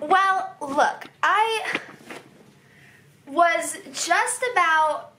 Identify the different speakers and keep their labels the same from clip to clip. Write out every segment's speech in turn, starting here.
Speaker 1: Well, look, I was just about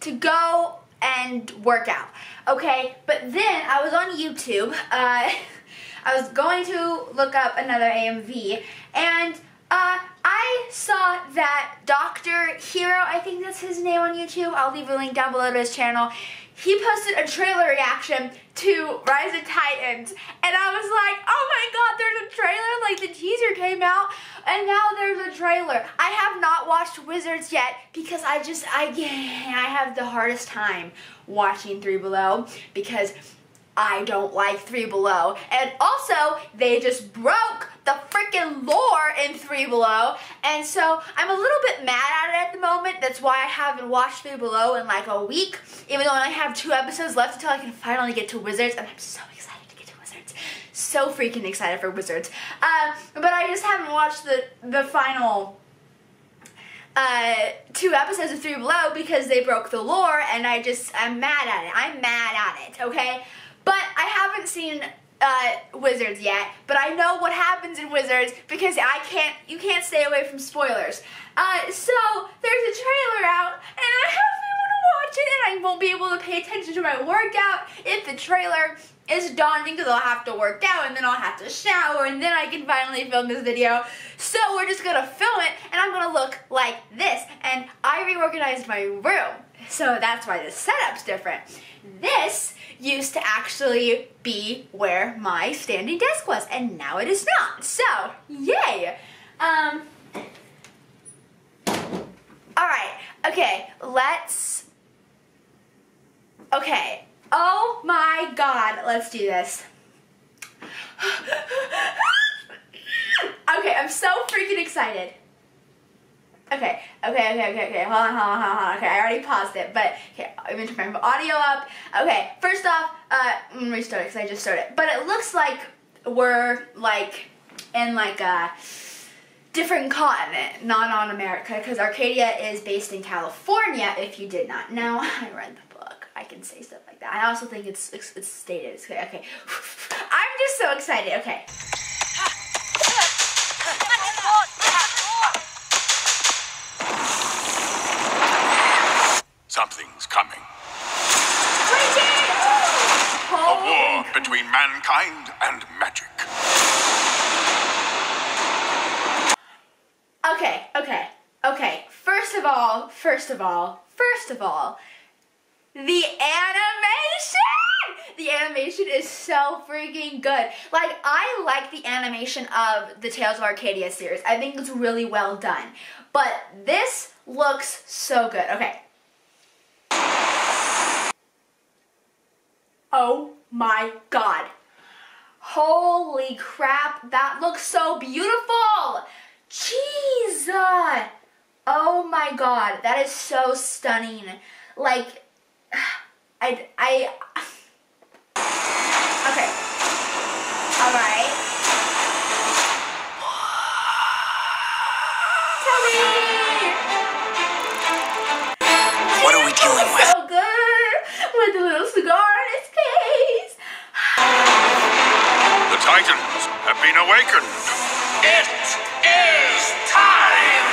Speaker 1: to go and work out, okay? But then I was on YouTube. Uh, I was going to look up another AMV, and uh, I saw that Dr. Hero, I think that's his name on YouTube. I'll leave a link down below to his channel. He posted a trailer reaction to Rise of Titans, and I was like, oh my god, there's a trailer? Like, the teaser came out, and now there's a trailer. I have not watched Wizards yet because I just, I, I have the hardest time watching Three Below because I don't like Three Below. And also, they just broke the freaking lore in Three Below. And so, I'm a little bit mad at it at the moment. That's why I haven't watched Three Below in like a week. Even though I only have two episodes left until I can finally get to Wizards. And I'm so excited to get to Wizards. So freaking excited for Wizards. Um, but I just haven't watched the, the final uh, two episodes of Three Below because they broke the lore and I just, I'm mad at it. I'm mad at it, okay? But I haven't seen uh, Wizards yet, but I know what happens in Wizards because I can't, you can't stay away from spoilers. Uh, so there's a trailer out, and I able to watch it, and I won't be able to pay attention to my workout if the trailer is daunting because I'll have to work out and then I'll have to shower and then I can finally film this video. So we're just gonna film it and I'm gonna look like this. And I reorganized my room. So that's why the setup's different. This used to actually be where my standing desk was, and now it is not. So, yay! Um, alright, okay, let's, okay, oh my god, let's do this. okay, I'm so freaking excited. Okay, okay, okay, okay, okay, hold on, hold on, hold on, okay, I already paused it, but, okay, I'm gonna turn my audio up. Okay, first off, uh, I'm gonna restart it because I just started, but it looks like we're, like, in, like, a different continent, not on America, because Arcadia is based in California, if you did not know. I read the book, I can say stuff like that. I also think it's, it's, it's stated, it's okay, okay. I'm just so excited, okay.
Speaker 2: Something's coming. A war between mankind and magic.
Speaker 1: Okay, okay, okay. First of all, first of all, first of all, the animation! The animation is so freaking good. Like, I like the animation of the Tales of Arcadia series. I think it's really well done. But this looks so good. Okay. Oh my god. Holy crap, that looks so beautiful! Jeez! Oh my god, that is so stunning. Like, I, I, okay. Alright. Tell me!
Speaker 3: What are we dealing with?
Speaker 1: So good! With a little cigar
Speaker 2: Titans have been awakened.
Speaker 4: It is time!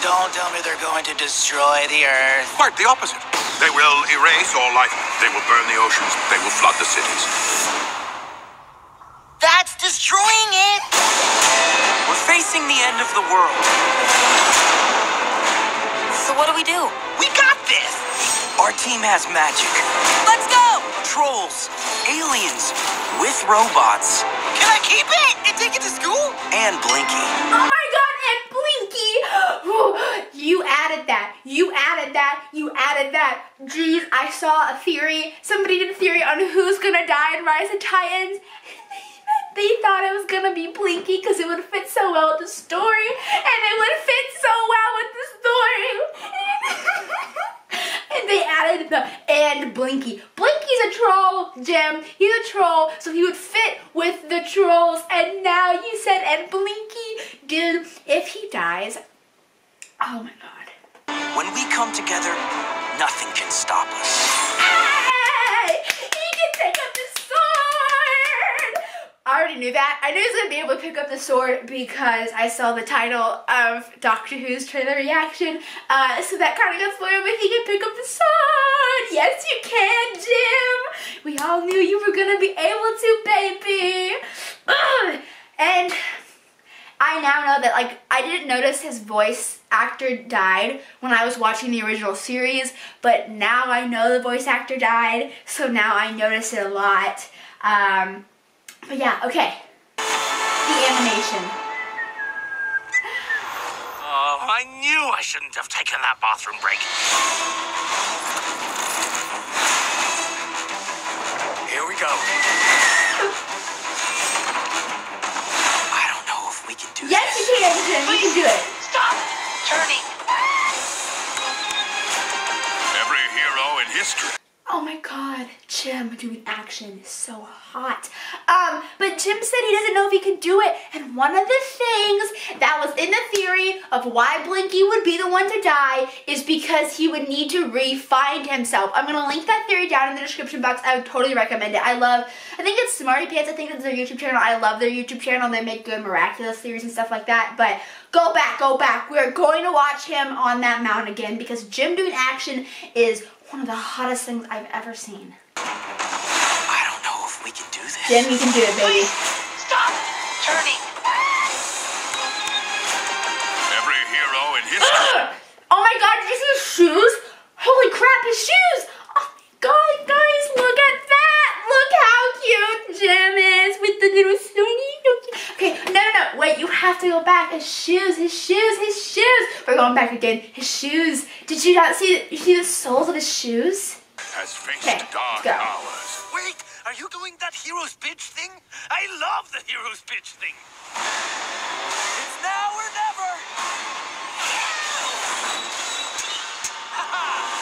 Speaker 3: Don't tell me they're going to destroy the Earth.
Speaker 2: Quite the opposite. They will erase all life. They will burn the oceans. They will flood the cities.
Speaker 3: That's destroying it! We're facing the end of the world. So what do we do? We got this! Our team has magic. Let's go! Trolls, aliens, with robots. Can I keep it and take it to school? And Blinky.
Speaker 1: Oh my god, and Blinky! You added that. You added that. You added that. Jeez, I saw a theory. Somebody did a theory on who's gonna die in Rise of Titans. They thought it was gonna be Blinky because it would fit so well with the story, and it would fit so well with the story. and they added the and Blinky. Blinky's a troll, Jim. He's a troll, so he would fit with the trolls. And now you said and Blinky, dude. If he dies, oh my god.
Speaker 3: When we come together, nothing can stop us.
Speaker 1: Hey! He can take up the sword! I already already knew that. I knew he was gonna be able to pick up the sword because I saw the title of Doctor Hero's trailer reaction. Uh, so that kind of got spoiled, but he can pick up the sword. Yes, you can, Jim. We all knew you were gonna be able to, baby. Ugh. And I now know that like I didn't notice his voice actor died when I was watching the original series, but now I know the voice actor died, so now I notice it a lot. Um, but yeah, okay. The animation.
Speaker 2: Oh, I knew I shouldn't have taken that bathroom break.
Speaker 1: Jim said he doesn't know if he can do it, and one of the things that was in the theory of why Blinky would be the one to die is because he would need to re-find himself. I'm gonna link that theory down in the description box. I would totally recommend it. I love, I think it's Smarty Pants, I think it's their YouTube channel. I love their YouTube channel. They make good miraculous theories and stuff like that. But go back, go back. We're going to watch him on that mountain again because Jim doing action is one of the hottest things I've ever seen.
Speaker 3: I don't know if we can do this.
Speaker 1: Jim, you can do it, baby.
Speaker 4: Stop turning.
Speaker 2: Every hero in history.
Speaker 1: Oh my god, did you see his shoes? Holy crap, his shoes! Oh my god, guys, look at that! Look how cute Jim is with the little snowy. Okay, no, no, no, wait, you have to go back. His shoes, his shoes, his shoes. We're going back again. His shoes. Did you not see? You see the soles of his shoes?
Speaker 2: Has faced
Speaker 1: Okay,
Speaker 2: dark
Speaker 1: go.
Speaker 2: hours.
Speaker 3: Are you doing that hero's bitch thing? I love the hero's bitch thing. It's now or never.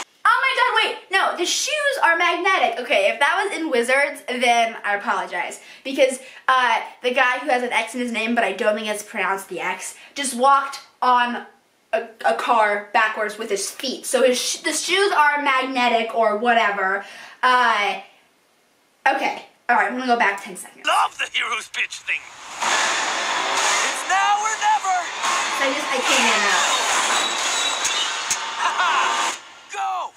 Speaker 1: Oh my god, wait, no, the shoes are magnetic. Okay, if that was in Wizards, then I apologize. Because uh, the guy who has an X in his name, but I don't think it's pronounced the X, just walked on a, a car backwards with his feet. So his sh- the shoes are magnetic or whatever. Uh, okay, alright, I'm gonna go back 10 seconds.
Speaker 3: Love the hero's pitch thing. It's now or never.
Speaker 1: So I just, I came in uh,
Speaker 3: Go.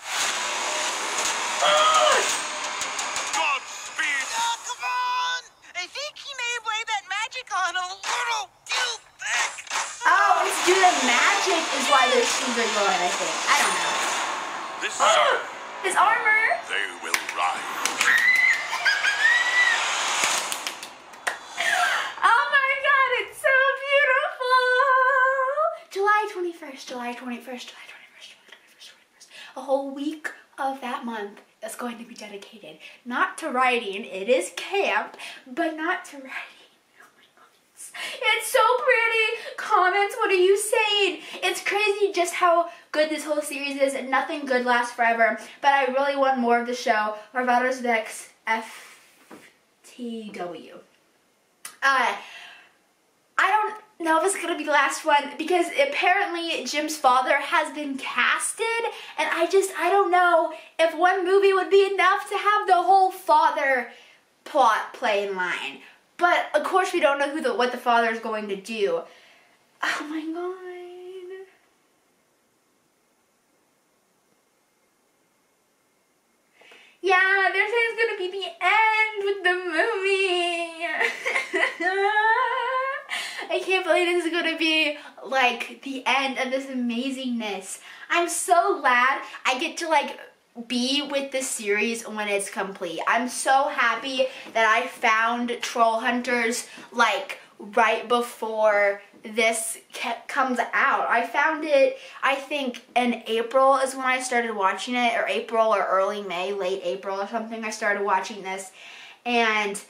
Speaker 2: Godspeed.
Speaker 3: Oh, come on. I think he may have laid that magic on a little too thick.
Speaker 1: Oh, it's due to magic is why their shoes are glowing, I think. I don't know.
Speaker 2: This summer,
Speaker 1: His armor!
Speaker 2: they will rise.
Speaker 1: Oh my god, it's so beautiful! July 21st, July 21st, July 21st, July 21st, July 21st. A whole week of that month is going to be dedicated not to writing, it is camp, but not to writing. Oh It's, so pretty. Comments, what are you saying? It's crazy just how good this whole series is, and nothing good lasts forever. But I really want more of the show. Varvatos Vex FTW. Uh, know if it's gonna be the last one because apparently Jim's father has been casted, and I just I don't know if one movie would be enough to have the whole father plot play in line. But of course we don't know who the what the father is going to do. Oh my god. Yeah, they're saying it's gonna be the end with the movie. I can't believe this is gonna be like the end of this amazingness. I'm so glad I get to like be with this series when it's complete. I'm so happy that I found Troll Hunters like right before this comes out. I found it, I think, in April is when I started watching it, or April or early May, late April or something. I started watching this, and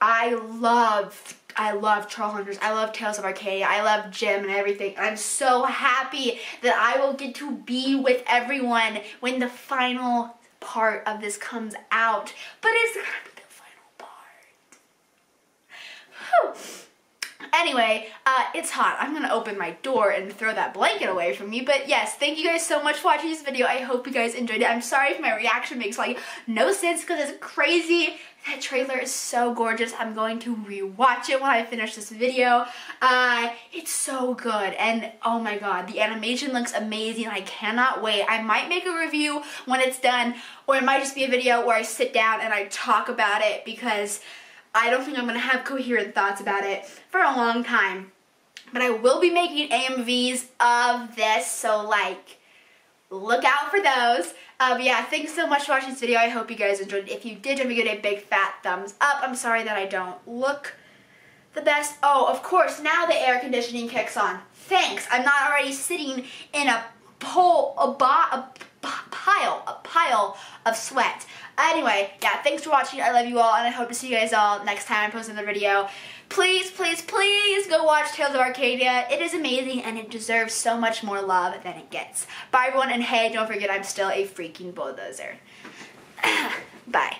Speaker 1: I love, I love Troll Hunters. I love Tales of Arcadia. I love Jim and everything. I'm so happy that I will get to be with everyone when the final part of this comes out. But it's gonna be the final part. Whew. Anyway, uh, it's hot. I'm gonna open my door and throw that blanket away from me. But yes, thank you guys so much for watching this video. I hope you guys enjoyed it. I'm sorry if my reaction makes like no sense because it's crazy That trailer is so gorgeous. I'm going to rewatch it when I finish this video. Uh, it's so good. And oh my god, the animation looks amazing. I cannot wait. I might make a review when it's done, or it might just be a video where I sit down and I talk about it because I don't think I'm going to have coherent thoughts about it for a long time. But I will be making AMVs of this, so like, look out for those. Um, yeah, thanks so much for watching this video. I hope you guys enjoyed it. If you did, don't forget a big fat thumbs up. I'm sorry that I don't look the best. Oh, of course, now the air conditioning kicks on. Thanks. I'm not already sitting in a pole, a, bo a pile, a pile of sweat. Anyway, yeah, thanks for watching. I love you all, and I hope to see you guys all next time I post another video. Please, please, please go watch Tales of Arcadia. It is amazing, and it deserves so much more love than it gets. Bye, everyone, and hey, don't forget I'm still a freaking bulldozer. Bye.